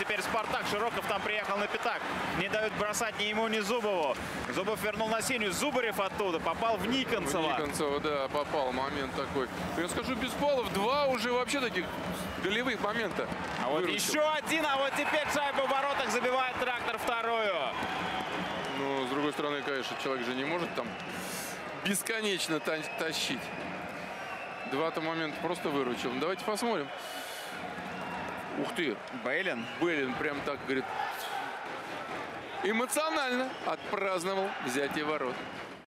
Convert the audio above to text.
теперь Спартак. Широков там приехал на пятак. Не дают бросать ни ему, ни Зубову. Зубов вернул на синюю. Зубарев оттуда. Попал в Никонцева. Никонцева, да, попал момент такой. Я скажу, Беспалов два уже вообще таких голевых момента. А вот выручил. еще один. А вот теперь шайбу в воротах забивает трактор вторую. Ну, с другой стороны, конечно, человек же не может там бесконечно та- тащить. Два-то момента просто выручил. Давайте посмотрим. Ух ты, Бейлин. Беллин прям так, говорит, эмоционально отпраздновал взятие ворот.